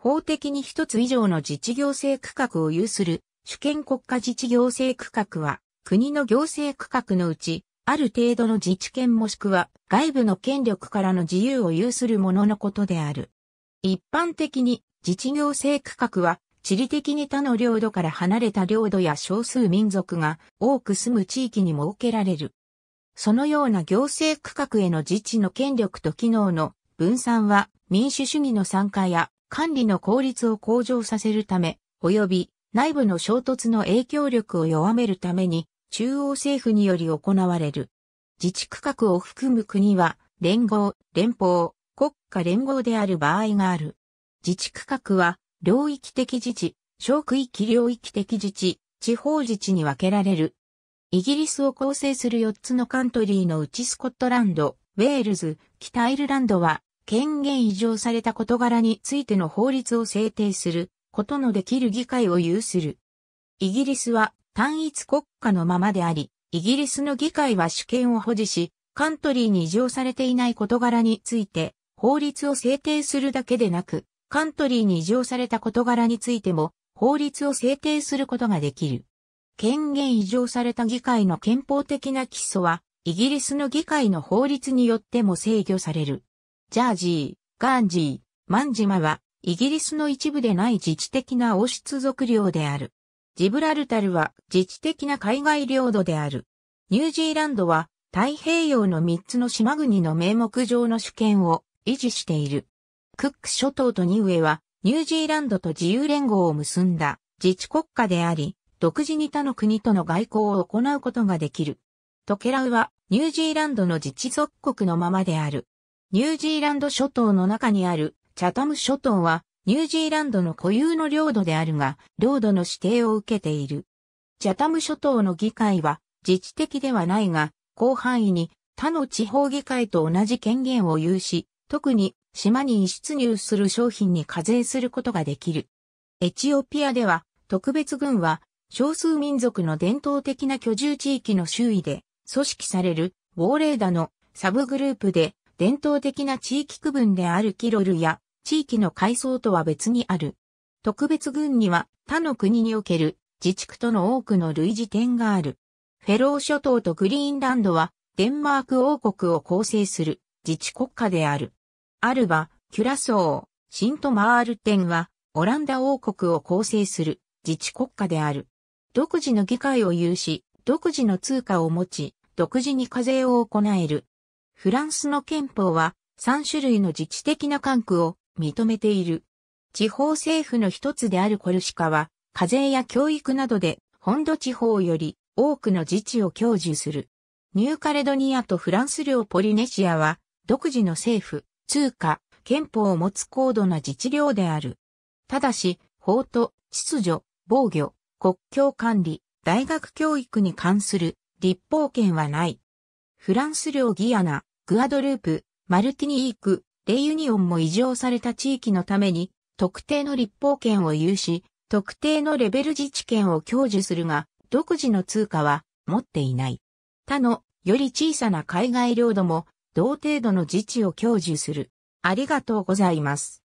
法的に一つ以上の自治行政区画を有する主権国家自治行政区画は国の行政区画のうちある程度の自治権もしくは外部の権力からの自由を有するもののことである。一般的に自治行政区画は地理的に他の領土から離れた領土や少数民族が多く住む地域に設けられる。そのような行政区画への自治の権力と機能の分散は民主主義の参加や管理の効率を向上させるため、及び内部の衝突の影響力を弱めるために中央政府により行われる。自治区画を含む国は連合、連邦、国家連合である場合がある。自治区画は領域的自治、小区域領域的自治、地方自治に分けられる。イギリスを構成する4つのカントリーのうちスコットランド、ウェールズ、北アイルランドは権限移譲された事柄についての法律を制定することのできる議会を有する。イギリスは単一国家のままであり、イギリスの議会は主権を保持し、カントリーに移譲されていない事柄について法律を制定するだけでなく、カントリーに移譲された事柄についても法律を制定することができる。権限移譲された議会の憲法的な基礎は、イギリスの議会の法律によっても制御される。ジャージー、ガンジー、マンジマは、イギリスの一部でない自治的な王室族領である。ジブラルタルは自治的な海外領土である。ニュージーランドは太平洋の三つの島国の名目上の主権を維持している。クック諸島とニウエはニュージーランドと自由連合を結んだ自治国家であり、独自に他の国との外交を行うことができる。トケラウはニュージーランドの自治属国のままである。ニュージーランド諸島の中にあるチャタム諸島はニュージーランドの固有の領土であるが、領土の指定を受けている。チャタム諸島の議会は自治的ではないが、広範囲に他の地方議会と同じ権限を有し、特に島に出入する商品に課税することができる。エチオピアでは特別軍は少数民族の伝統的な居住地域の周囲で組織されるウォーレーダのサブグループで伝統的な地域区分であるキロルや地域の階層とは別にある。特別軍には他の国における自治区との多くの類似点がある。フェロー諸島とグリーンランドはデンマーク王国を構成する自治国家である。アルバ、キュラソー、シントマールテンはオランダ王国を構成する自治国家である。独自の議会を有し、独自の通貨を持ち、独自に課税を行える。フランスの憲法は3種類の自治的な管区を認めている。地方政府の一つであるコルシカは、課税や教育などで本土地方より多くの自治を享受する。ニューカレドニアとフランス領ポリネシアは独自の政府、通貨、憲法を持つ高度な自治領である。ただし、法と秩序、防御、国境管理、大学教育に関する立法権はない。フランス領ギアナ、グアドループ、マルティニーク、レユニオンも異常された地域のために、特定の立法権を有し、特定のレベル自治権を享受するが、独自の通貨は持っていない。他の、より小さな海外領土も、同程度の自治を享受する。ありがとうございます。